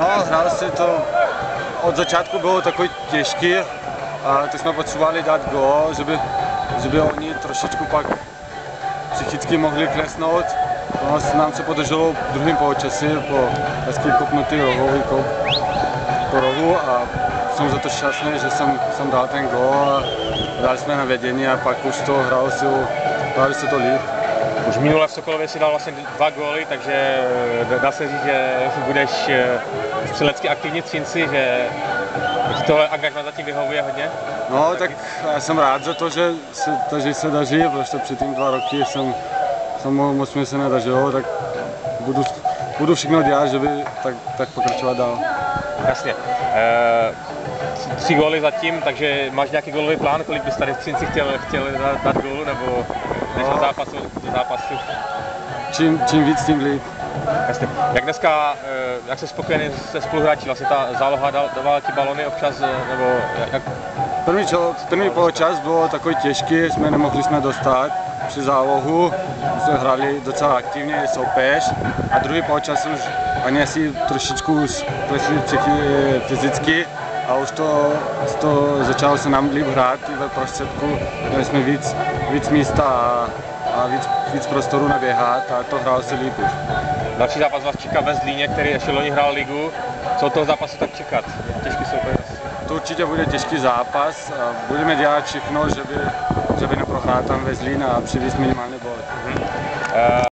No, hrál se to, od začátku bylo takový těžký, a tak jsme potřebovali dát gól, żeby, żeby oni trošičku pak psychicky mohli klesnout. No, nám se podařilo v druhém poločase po hezký kopnutý rohový kop po rohu a jsem za to šťastný, že jsem, jsem dal ten gól a dali jsme na vedení a pak už to hrálo si, hráli se to líp. Už minule v Sokolově si dal vlastně dva góly, takže eh, dá se říct, že budeš eh, střelecky aktivní v Třinci, že tohle angažma zatím vyhovuje hodně? No, tak já jsem rád za to, že se, to, že se daří, protože předtím dva roky jsem, jsem moc mě se nedařilo, tak budu, budu všechno dělat, že by tak, tak pokračovat dál. Jasně. E, tři góly zatím, takže máš nějaký gólový plán, kolik bys tady v Třinci chtěl, chtěl dát, dát gólu, nebo než do zápasu, do zápasu? Čím, čím víc, tím líp. Jasně. Jak dneska, eh, jak se spokojený se spoluhráči, vlastně ta záloha dávala ti balony občas, eh, nebo jak? První, čo, první poločas bylo takový těžký, jsme nemohli jsme dostat při zálohu, jsme hráli docela aktivně, soupeř a druhý poločas už oni asi trošičku klesli fyzicky a už to, to začalo se nám líp hrát i ve prostředku, měli jsme víc, víc místa a, a víc, víc prostoru naběhat a to hrál se líp už. Další zápas vás čeká ve Zlíně, který ještě loni hrál ligu. Co od toho zápasu tak čekat? Těžký soupeř. To určitě bude těžký zápas budeme dělat všechno, že by, že by neprohrál tam ve Zlín a přivést minimálně bod. Mm-hmm. Uh...